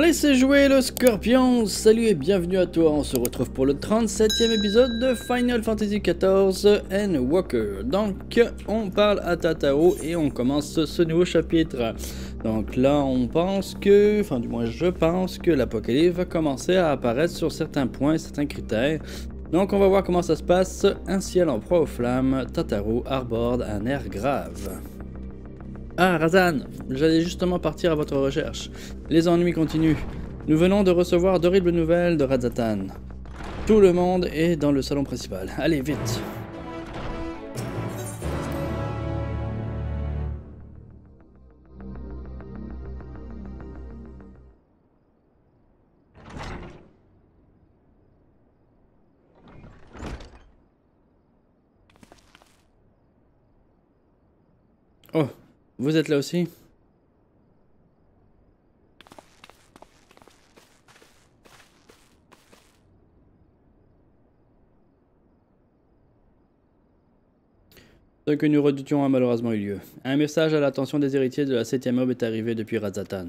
Laissez jouer le scorpion, salut et bienvenue à toi, on se retrouve pour le 37e épisode de Final Fantasy XIV N Walker. Donc on parle à Tatao et on commence ce nouveau chapitre. Donc là on pense que, enfin du moins je pense que l'apocalypse va commencer à apparaître sur certains points, certains critères. Donc on va voir comment ça se passe, un ciel en proie aux flammes, Tataro arborde un air grave. Ah, Razan, j'allais justement partir à votre recherche. Les ennuis continuent. Nous venons de recevoir d'horribles nouvelles de Razatan. Tout le monde est dans le salon principal. Allez, vite. Oh, vous êtes là aussi? Ce que nous redoutions a malheureusement eu lieu. Un message à l'attention des héritiers de la 7ème aube est arrivé depuis Razatan.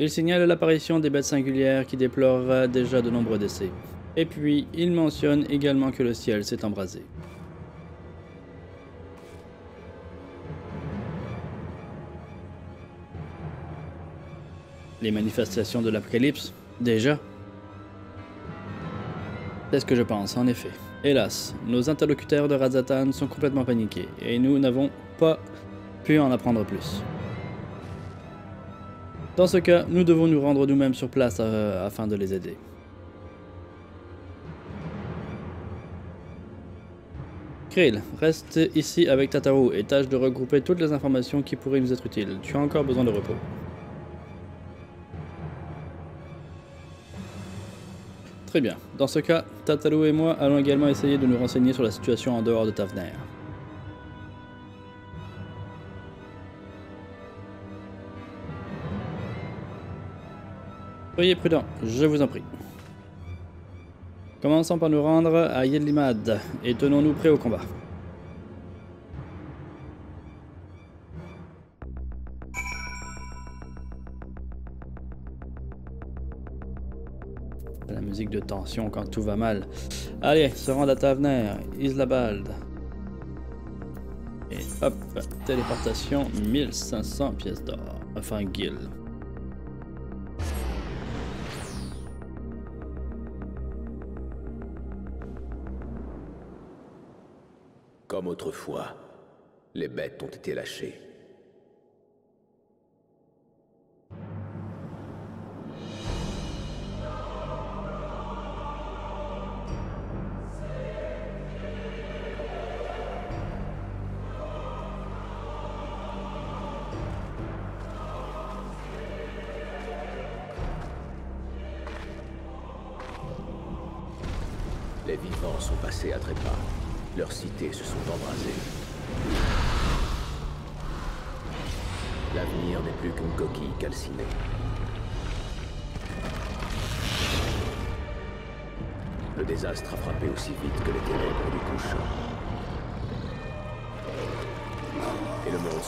Il signale l'apparition des bêtes singulières qui déplorent déjà de nombreux décès. Et puis, il mentionne également que le ciel s'est embrasé. Les manifestations de l'apocalypse Déjà? C'est ce que je pense, en effet. Hélas, nos interlocuteurs de Razatan sont complètement paniqués, et nous n'avons pas pu en apprendre plus. Dans ce cas, nous devons nous rendre nous-mêmes sur place euh, afin de les aider. Krill, reste ici avec Tataru et tâche de regrouper toutes les informations qui pourraient nous être utiles. Tu as encore besoin de repos. Très bien. Dans ce cas, Tatalo et moi allons également essayer de nous renseigner sur la situation en dehors de Tavner. Soyez prudents, je vous en prie. Commençons par nous rendre à Yedlimad et tenons-nous prêts au combat. La musique de tension quand tout va mal. Allez, se rendre à Tavener, Islabald. Et hop, téléportation, 1500 pièces d'or. Enfin, Gil. Comme autrefois, les bêtes ont été lâchées.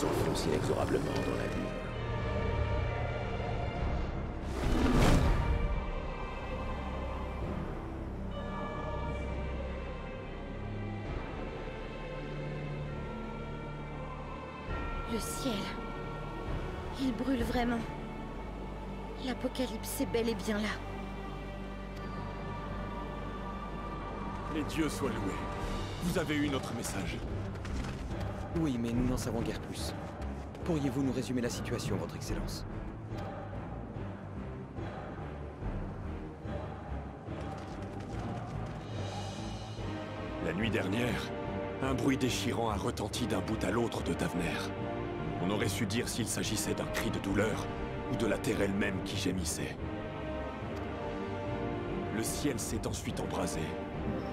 S'enfonce inexorablement dans la nuit. Le ciel. Il brûle vraiment. L'apocalypse est bel et bien là. Les dieux soient loués. Vous avez eu notre message. Oui, mais nous n'en savons guère plus. Pourriez-vous nous résumer la situation, Votre Excellence La nuit dernière, un bruit déchirant a retenti d'un bout à l'autre de Tavener. On aurait su dire s'il s'agissait d'un cri de douleur ou de la terre elle-même qui gémissait. Le ciel s'est ensuite embrasé.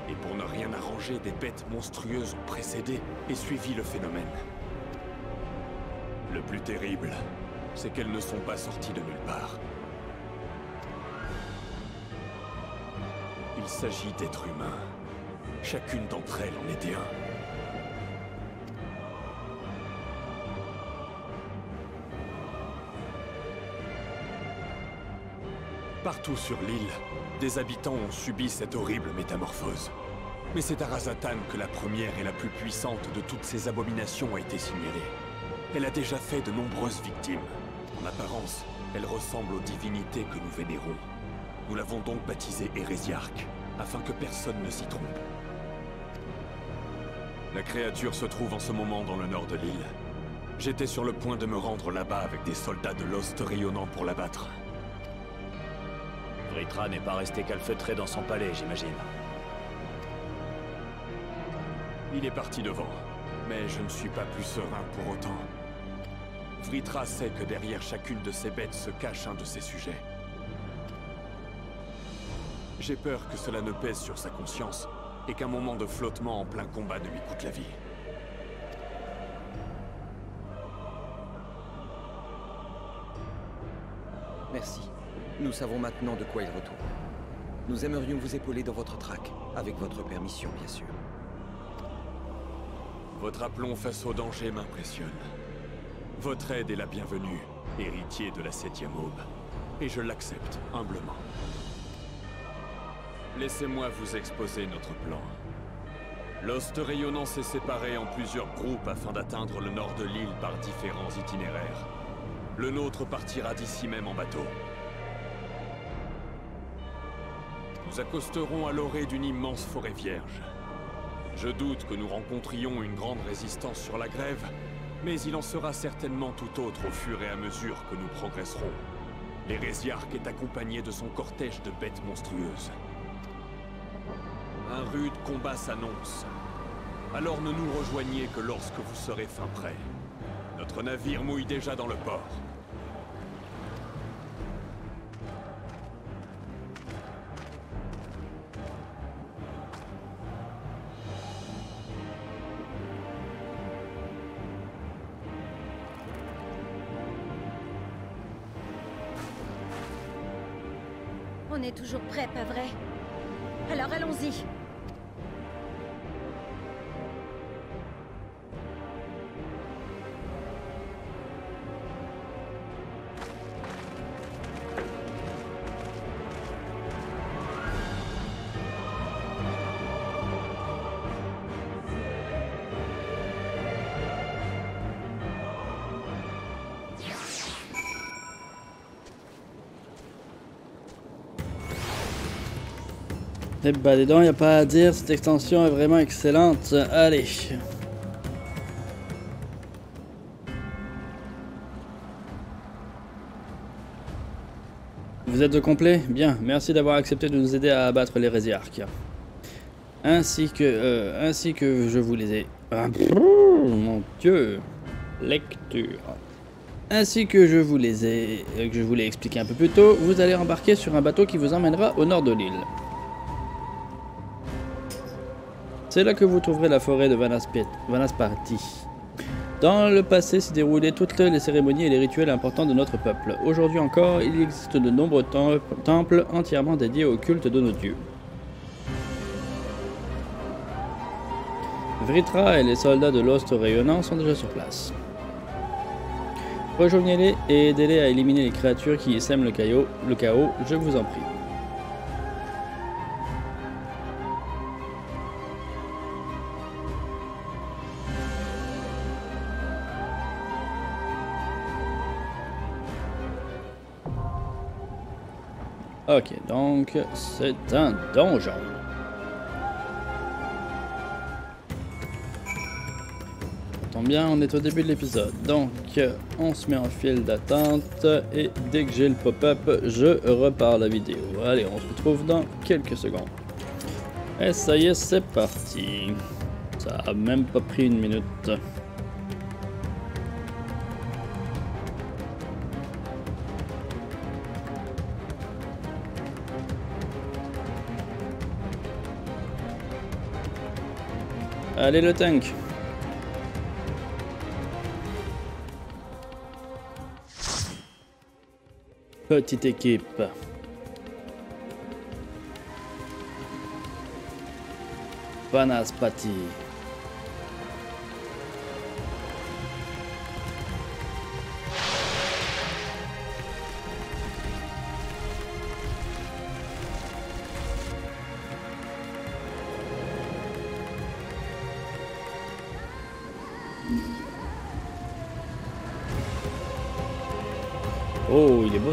Et pour ne rien arranger, des bêtes monstrueuses ont précédé et suivi le phénomène. Le plus terrible, c'est qu'elles ne sont pas sorties de nulle part. Il s'agit d'êtres humains. Chacune d'entre elles en était un. Partout sur l'île, des habitants ont subi cette horrible métamorphose. Mais c'est à Razatan que la première et la plus puissante de toutes ces abominations a été signalée. Elle a déjà fait de nombreuses victimes. En apparence, elle ressemble aux divinités que nous vénérons. Nous l'avons donc baptisée Hérésiarque, afin que personne ne s'y trompe. La créature se trouve en ce moment dans le nord de l'île. J'étais sur le point de me rendre là-bas avec des soldats de l'Ost rayonnant pour l'abattre. Vritra n'est pas resté calfeutré dans son palais, j'imagine. Il est parti devant, mais je ne suis pas plus serein pour autant. Vritra sait que derrière chacune de ces bêtes se cache un de ses sujets. J'ai peur que cela ne pèse sur sa conscience et qu'un moment de flottement en plein combat ne lui coûte la vie. Merci. Nous savons maintenant de quoi il retourne. Nous aimerions vous épauler dans votre traque, avec votre permission, bien sûr. Votre aplomb face au danger m'impressionne. Votre aide est la bienvenue, héritier de la septième aube. Et je l'accepte, humblement. Laissez-moi vous exposer notre plan. L'Ost rayonnant s'est séparé en plusieurs groupes afin d'atteindre le nord de l'île par différents itinéraires. Le nôtre partira d'ici même en bateau. Nous accosterons à l'orée d'une immense forêt vierge. Je doute que nous rencontrions une grande résistance sur la grève, mais il en sera certainement tout autre au fur et à mesure que nous progresserons. L'Hérésiarque est accompagné de son cortège de bêtes monstrueuses. Un rude combat s'annonce. Alors ne nous rejoignez que lorsque vous serez fin prêt. Notre navire mouille déjà dans le port. Eh bah dis donc, y a pas à dire, cette extension est vraiment excellente. Allez. Vous êtes au complet? Bien, merci d'avoir accepté de nous aider à abattre les résiarques. Ainsi que, euh, ainsi que je vous les ai... Ah, mon dieu Lecture. Ainsi que je vous les ai, que je vous l'ai expliqué un peu plus tôt, vous allez embarquer sur un bateau qui vous emmènera au nord de l'île. C'est là que vous trouverez la forêt de Vanasparti. Dans le passé s'y déroulaient toutes les cérémonies et les rituels importants de notre peuple. Aujourd'hui encore, il existe de nombreux tem- temples entièrement dédiés au culte de nos dieux. Vritra et les soldats de l'Ost rayonnant sont déjà sur place. Rejoignez-les et aidez-les à éliminer les créatures qui sèment le chaos, je vous en prie. Ok, donc c'est un donjon. Tombe bien, on est au début de l'épisode. Donc, on se met en file d'attente et dès que j'ai le pop-up, je repars la vidéo. Allez, on se retrouve dans quelques secondes. Et ça y est, c'est parti. Ça a même pas pris une minute. Allez le tank Petite équipe. Vanaspati. Oh,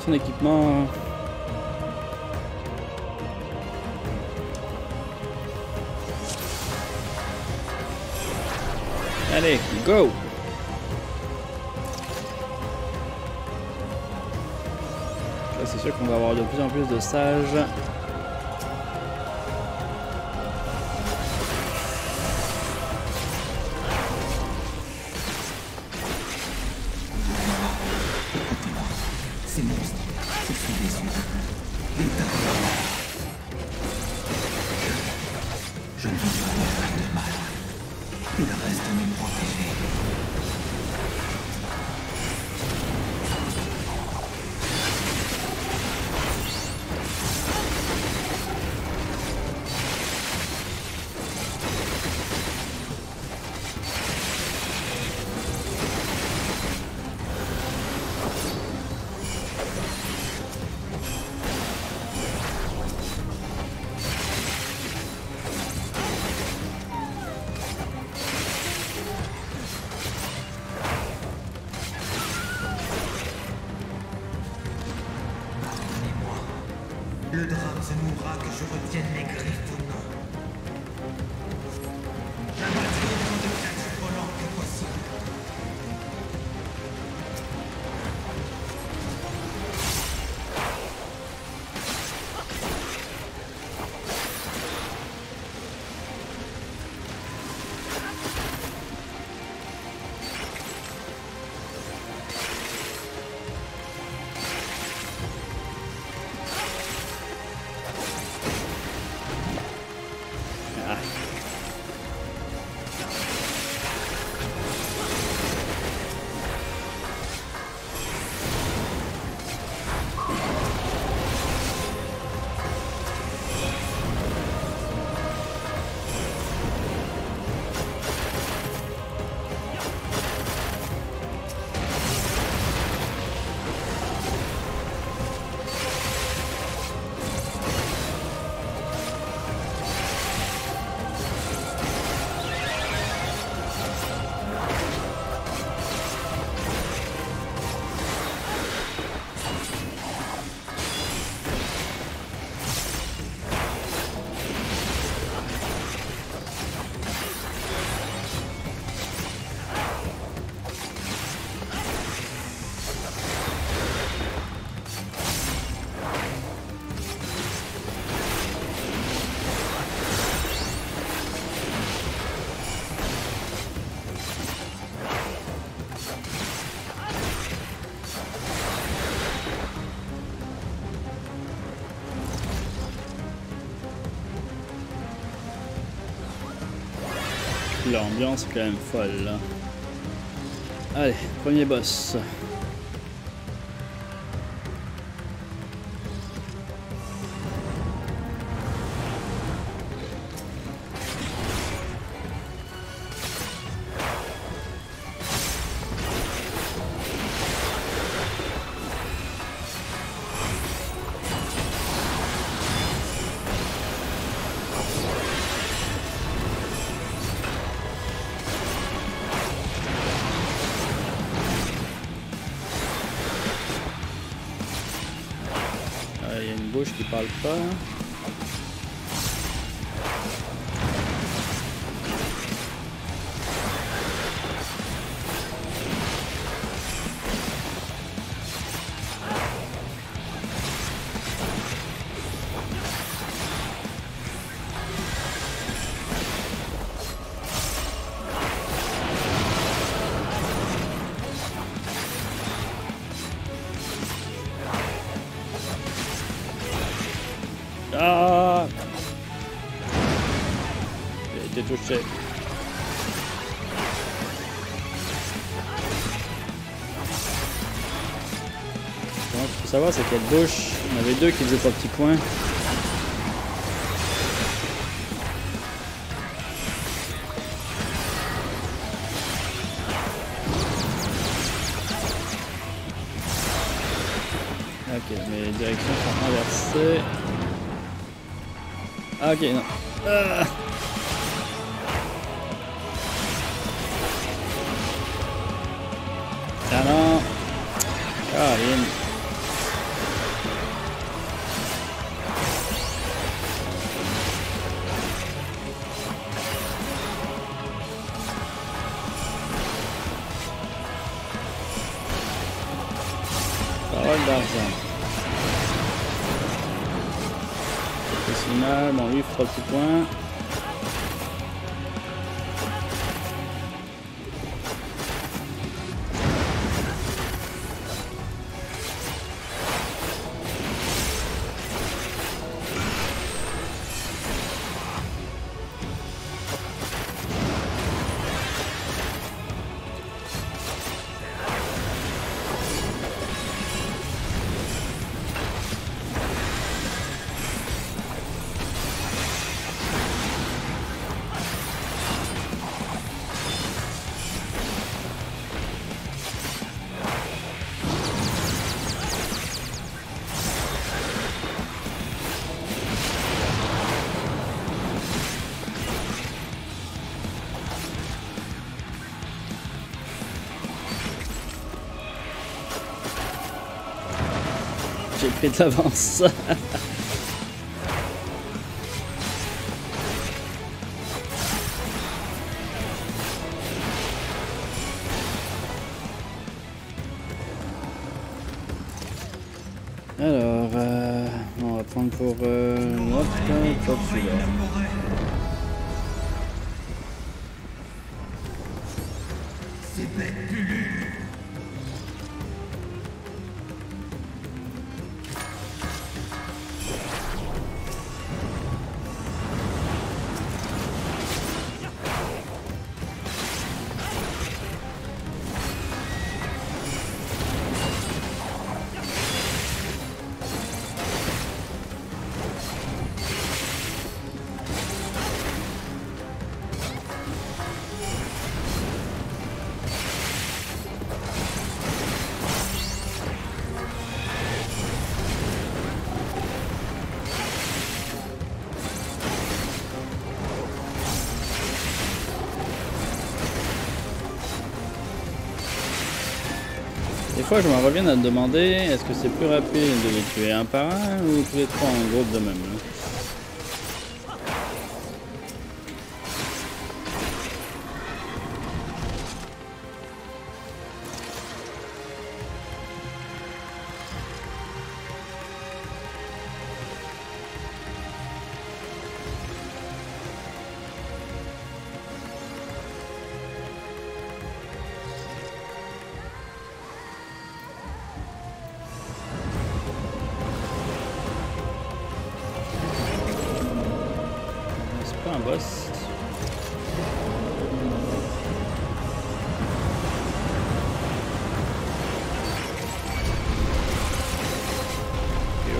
son équipement. Allez, go! C'est sûr qu'on va avoir de plus en plus de sages. L'ambiance est quand même folle. Allez, premier boss. Touché. Qu'il faut savoir, c'est quelle bouche. On avait deux qui faisaient pas petit point. Ok, mes directions sont inversées. Ah, ok, non. Bon lui Alors, euh, on va prendre pour euh, celui-là. Fois, je me reviens à demander est-ce que c'est plus rapide de les tuer un par un ou tous les trois en groupe de même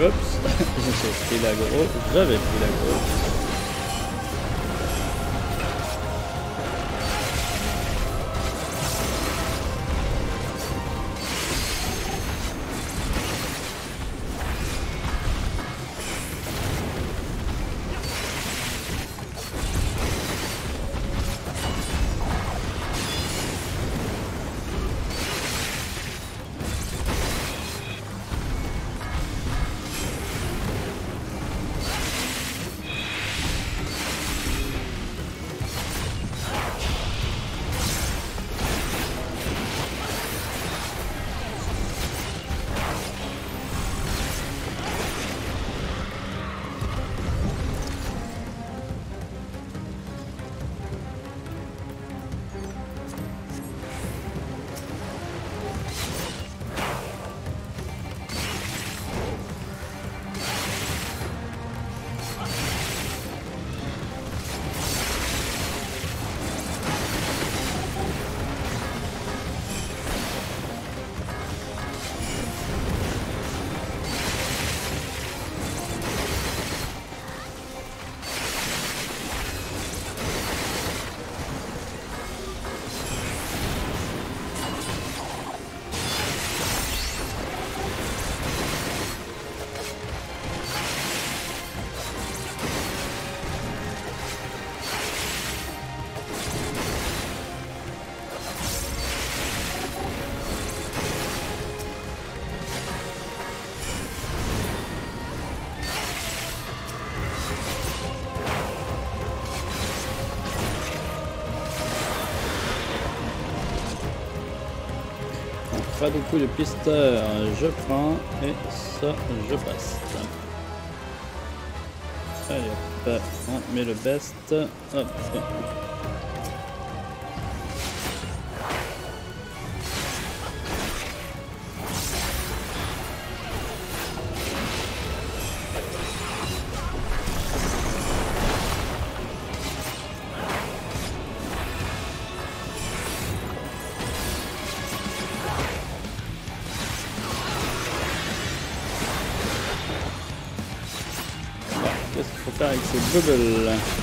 oups, j'ai pris l'aggro, j'avais pris l'aggro. Beaucoup de pisteurs. Je prends et ça, je passe. Allez hop, on met le best. Hop. Faire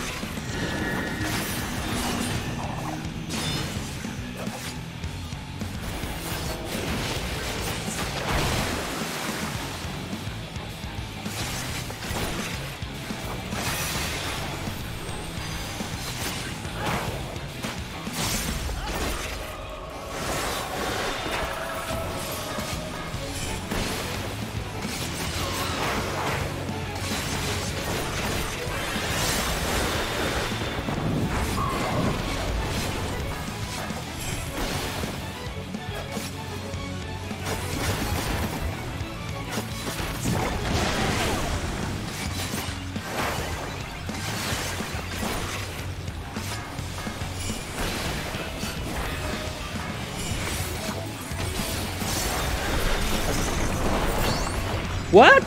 What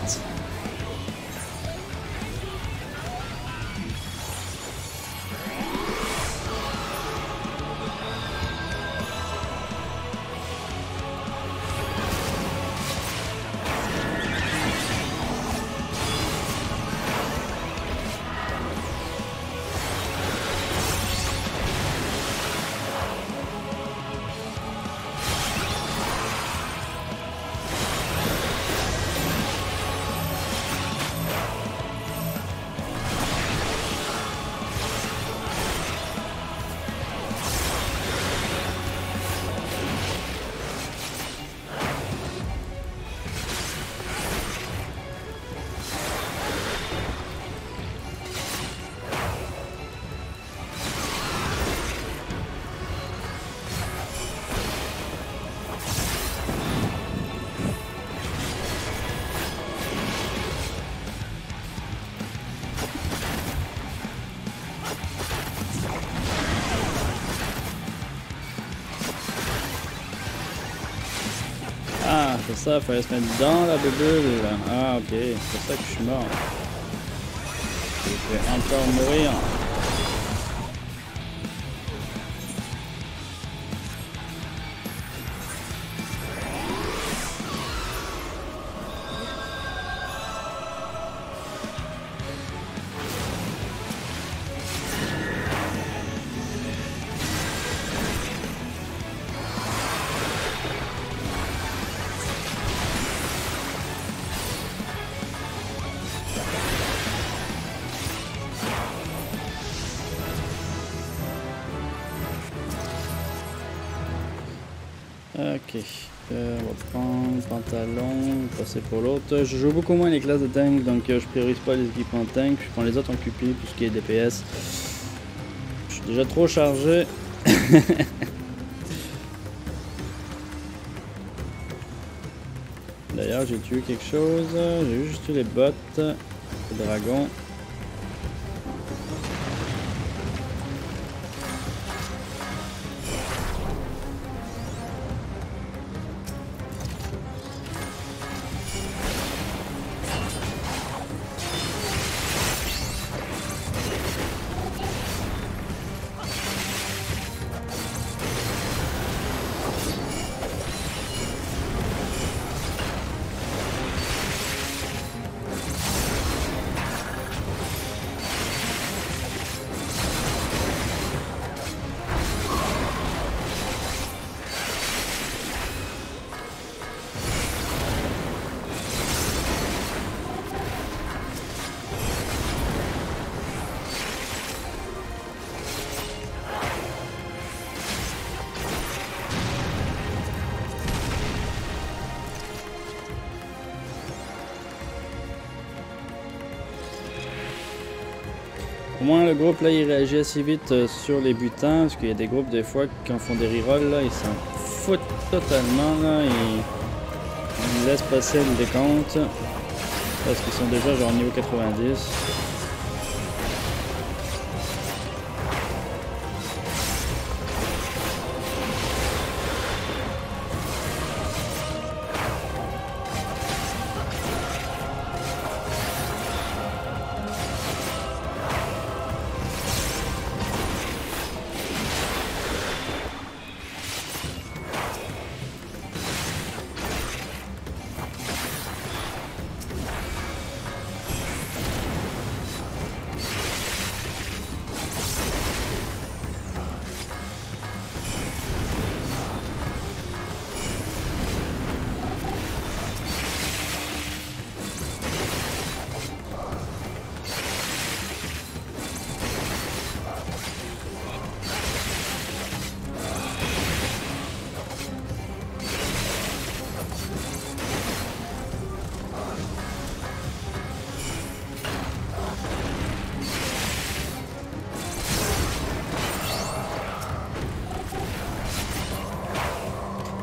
Ça, fallait se mettre dans la bulle. Ah, ok, c'est pour ça que je suis mort. Je vais encore mourir. Ok, euh, on va prendre pantalon, passer pour l'autre. Je joue beaucoup moins les classes de tank, donc euh, je priorise pas les équipements tank. Je prends les autres en QP, tout ce qui est DPS. Je suis déjà trop chargé. D'ailleurs, j'ai tué quelque chose. J'ai juste tué les bottes, le dragon. Moins le groupe là il réagit assez vite euh, sur les butins, parce qu'il y a des groupes des fois qui en font des rerolls là, ils s'en foutent totalement là, ils, ils laissent passer le décompte, parce qu'ils sont déjà genre niveau 90.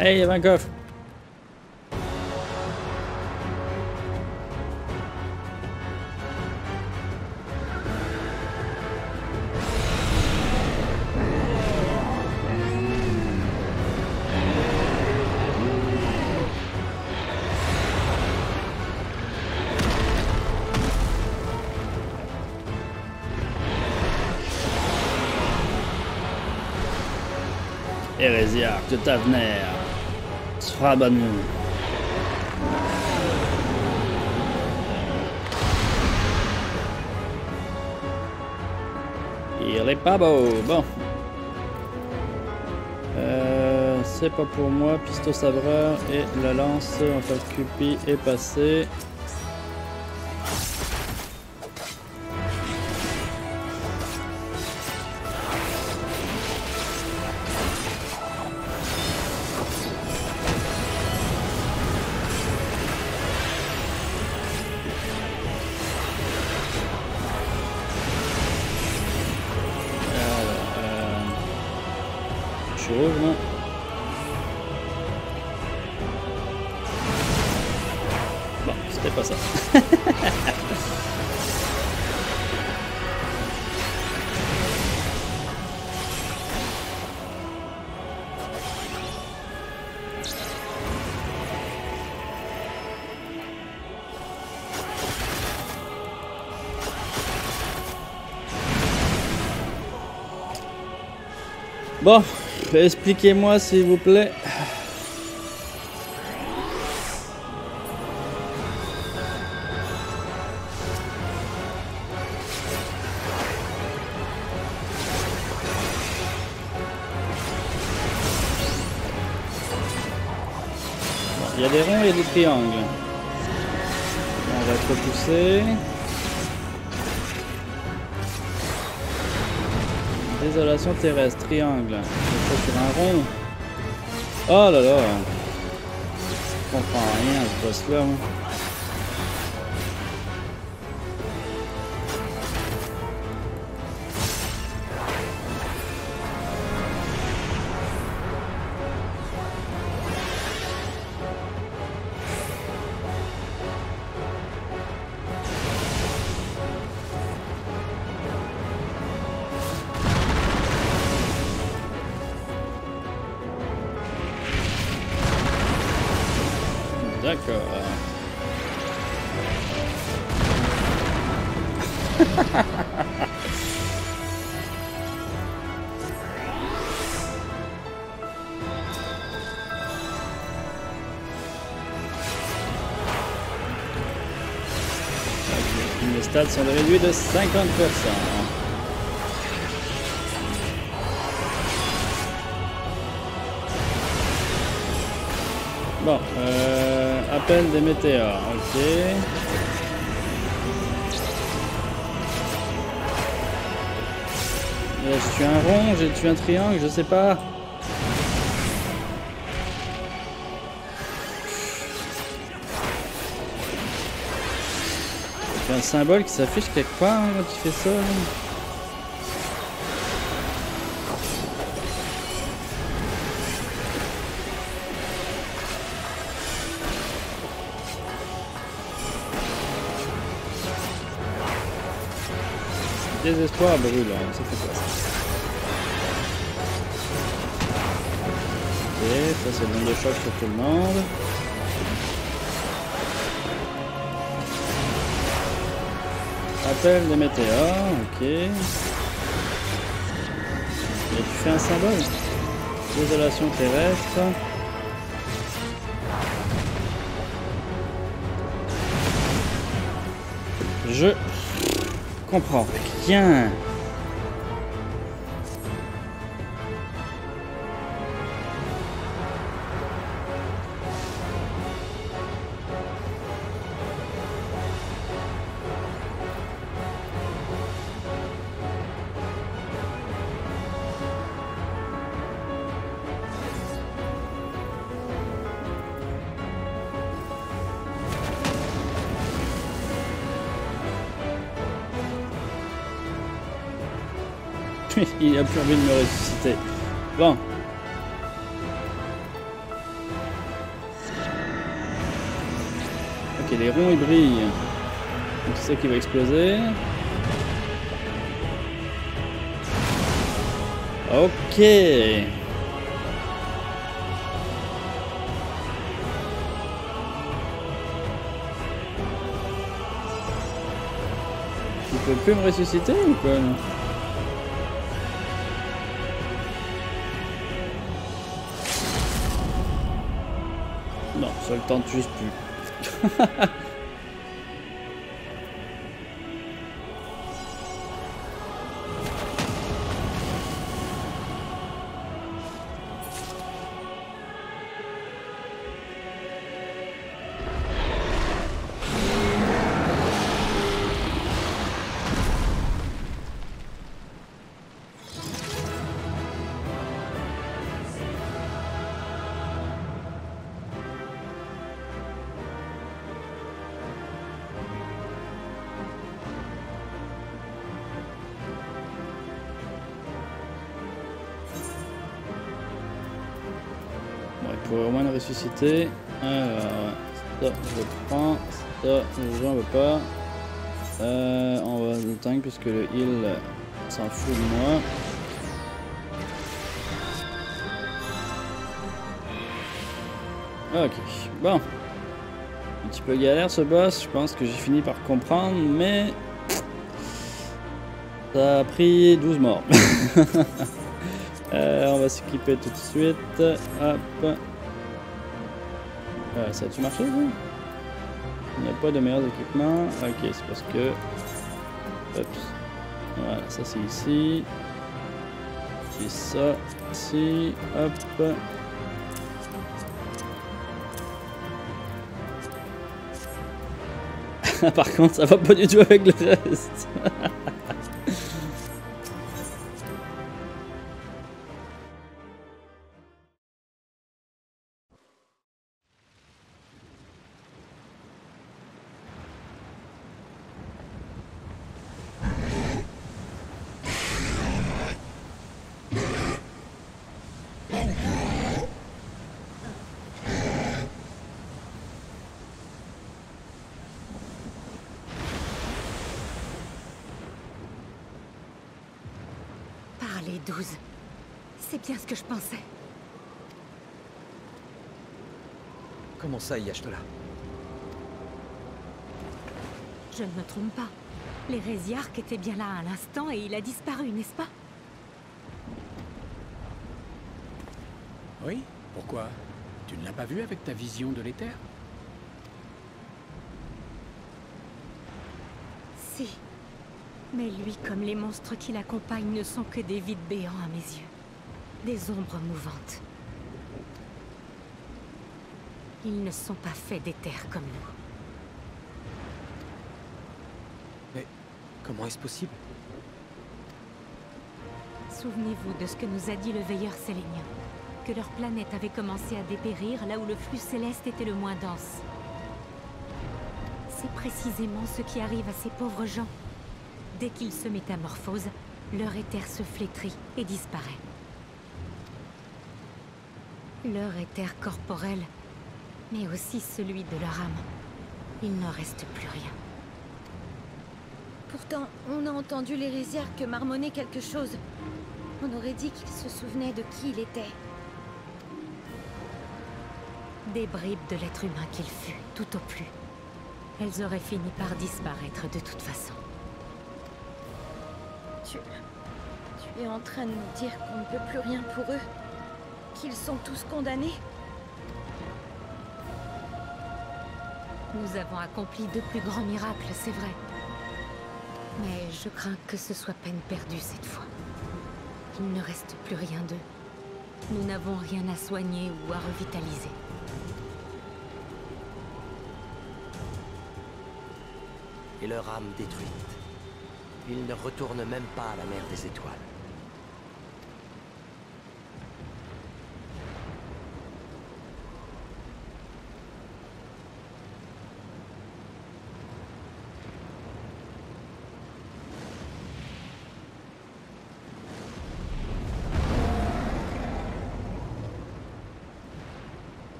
Hey, il y avait un coffre. Hérésiarque de Tavener. Il est pas beau. Bon. Euh, c'est pas pour moi. Pisto sabreur et la lance en fait Cupi est passé. Bon, c'était pas ça. Bon, expliquez-moi s'il vous plaît. Il y a des ronds et des triangles. On va être repoussé. Désolation terrestre, triangle. Sur un rond. Oh là là. Je comprends rien à ce boss-là. moi. Sont réduits de 50%. Bon, euh, appel des météores, ok. Là, je tue un rond, j'ai tué un triangle, je sais pas. Il y a un symbole qui s'affiche quelque part hein, quand tu fais ça. Là. Désespoir brûle, hein, c'est quoi ça Ok, ça c'est le nombre de chocs sur tout le monde. Appel des météores, ok. Et tu fais un symbole. Désolation terrestre. Je comprends rien. Il a plus envie de me ressusciter. Bon. Ok, les ronds ils brillent. Donc c'est ça qui va exploser. Ok. Tu peux plus me ressusciter ou quoi ça le tente juste plus. Alors, ça, je prends. Ça, j'en veux pas. Euh, on va le tank puisque le heal s'en fout de moi. Ok, bon. Un petit peu galère ce boss, je pense que j'ai fini par comprendre, mais ça a pris 12 morts. Euh, on va s'équiper tout de suite. Hop. Euh, ça a-tu marché ça Il n'y a pas de meilleurs équipements. Ok, c'est parce que... Oups. Voilà, ça c'est ici. Et ça, ici. Hop. Par contre, ça va pas du tout avec le reste. C'est bien ce que je pensais. Comment ça, Yashtola Je ne me trompe pas. L'hérésiarque était bien là à l'instant et il a disparu, n'est-ce pas? Oui Pourquoi? Tu ne l'as pas vu avec ta vision de l'éther? Si. Mais lui, comme les monstres qui l'accompagnent, ne sont que des vides béants à mes yeux. Des ombres mouvantes. Ils ne sont pas faits d'éther comme nous. Comment est-ce possible? Souvenez-vous de ce que nous a dit le veilleur sélénien. Que leur planète avait commencé à dépérir là où le flux céleste était le moins dense. C'est précisément ce qui arrive à ces pauvres gens. Dès qu'ils se métamorphosent, leur éther se flétrit et disparaît. Leur éther corporel, mais aussi celui de leur âme. Il n'en reste plus rien. Pourtant, on a entendu l'hérésiarque marmonner quelque chose. On aurait dit qu'il se souvenait de qui il était. Des bribes de l'être humain qu'il fut, tout au plus. Elles auraient fini par disparaître de toute façon. Tu... Tu es en train de nous dire qu'on ne peut plus rien pour eux Qu'ils sont tous condamnés Nous avons accompli de plus grands miracles, c'est vrai. Mais je crains que ce soit peine perdue cette fois. Il ne reste plus rien d'eux. Nous n'avons rien à soigner ou à revitaliser. Et leur âme détruite. Ils ne retournent même pas à la mer des étoiles.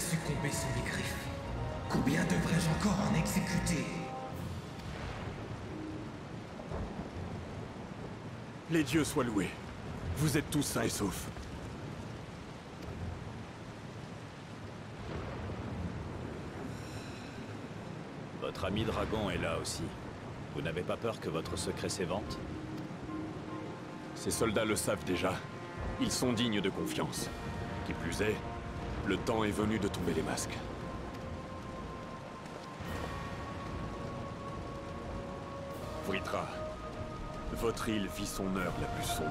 Succombé sous les griffes Combien devrais-je encore en exécuter? Les dieux soient loués. Vous êtes tous sains et saufs. Votre ami dragon est là aussi. Vous n'avez pas peur que votre secret s'évente? Ces soldats le savent déjà. Ils sont dignes de confiance. Qui plus est, le temps est venu de tomber les masques. Vritra, votre île vit son heure la plus sombre.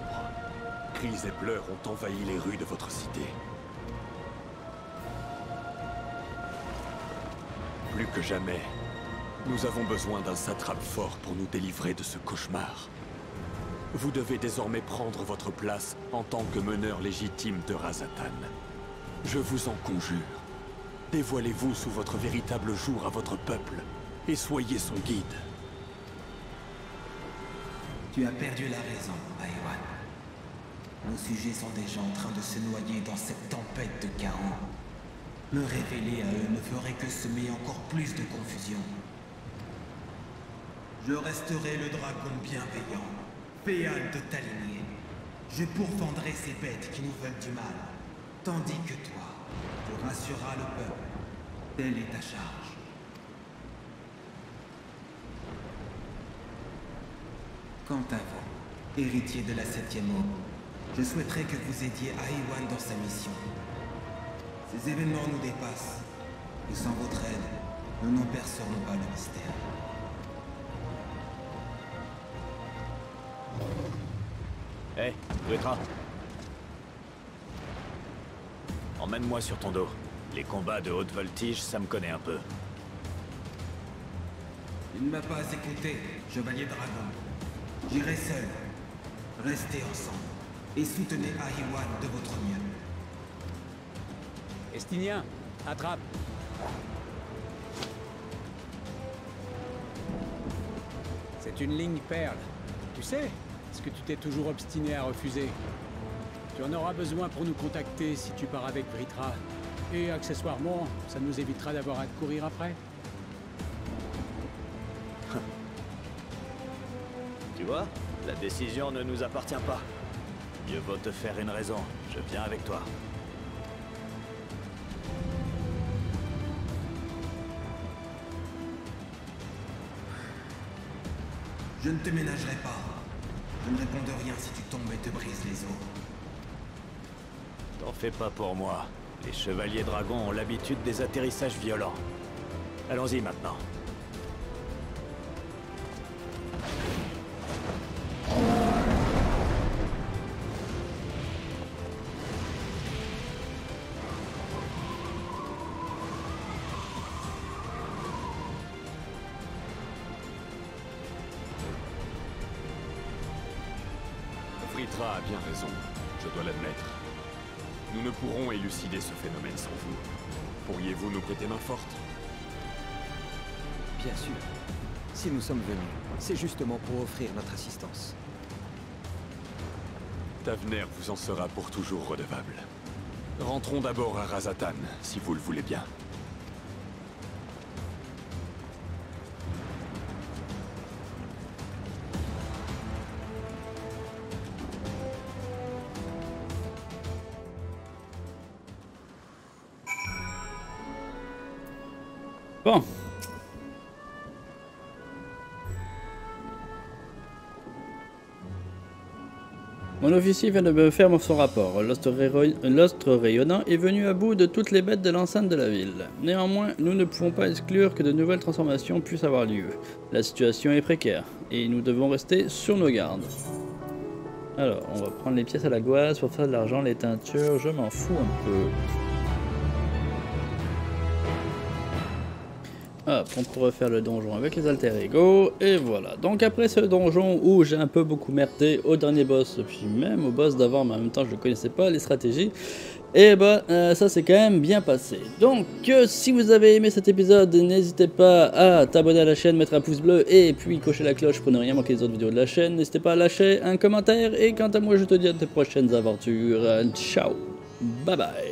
Cris et pleurs ont envahi les rues de votre cité. Plus que jamais, nous avons besoin d'un satrape fort pour nous délivrer de ce cauchemar. Vous devez désormais prendre votre place en tant que meneur légitime de Razatan. Je vous en conjure. Dévoilez-vous sous votre véritable jour à votre peuple et soyez son guide. Tu as perdu la raison, Aewan. Nos sujets sont déjà en train de se noyer dans cette tempête de chaos. Me révéler à eux ne ferait que semer encore plus de confusion. Je resterai le dragon bienveillant, Péal de ta lignée. Je pourfendrai ces bêtes qui nous veulent du mal, tandis que toi, tu rassureras le peuple. Telle est ta charge. Quant à vous, héritier de la septième eau, je souhaiterais que vous aidiez Aïwan dans sa mission. Ces événements nous dépassent, et sans votre aide, nous n'en percerons pas le mystère. Hé, Vritra Emmène-moi sur ton dos. Les combats de haute voltige, ça me connaît un peu. Il ne m'a pas écouté, chevalier dragon. J'irai seul. Restez ensemble. Et soutenez Ahiwan de votre mieux. Estinien, attrape C'est une ligne perle. Tu sais, ce que tu t'es toujours obstiné à refuser? Tu en auras besoin pour nous contacter si tu pars avec Vritra. Et accessoirement, ça nous évitera d'avoir à te courir après. tu vois, la décision ne nous appartient pas. Mieux vaut te faire une raison. Je viens avec toi. Je ne te ménagerai pas. Je ne réponds de rien si tu tombes et te brises les os. T'en fais pas pour moi. Les chevaliers dragons ont l'habitude des atterrissages violents. Allons-y maintenant. Pourriez-vous nous prêter main forte Bien sûr. Si nous sommes venus, c'est justement pour offrir notre assistance. Tavener vous en sera pour toujours redevable. Rentrons d'abord à Razatan, si vous le voulez bien. Bon. Mon officier vient de me faire son rapport. L'ostre rayonnant est venu à bout de toutes les bêtes de l'enceinte de la ville. Néanmoins, nous ne pouvons pas exclure que de nouvelles transformations puissent avoir lieu. La situation est précaire, et nous devons rester sur nos gardes. Alors, on va prendre les pièces à la goisse pour faire de l'argent, les teintures, je m'en fous un peu. On peut refaire le donjon avec les alter ego, et voilà. Donc après ce donjon où j'ai un peu beaucoup merdé au dernier boss, puis même au boss d'avant, mais en même temps je ne connaissais pas les stratégies, et bah euh, ça s'est quand même bien passé. Donc euh, si vous avez aimé cet épisode, n'hésitez pas à t'abonner à la chaîne, mettre un pouce bleu, et puis cocher la cloche pour ne rien manquer des autres vidéos de la chaîne. N'hésitez pas à lâcher un commentaire, et quant à moi je te dis à tes prochaines aventures. Ciao, bye bye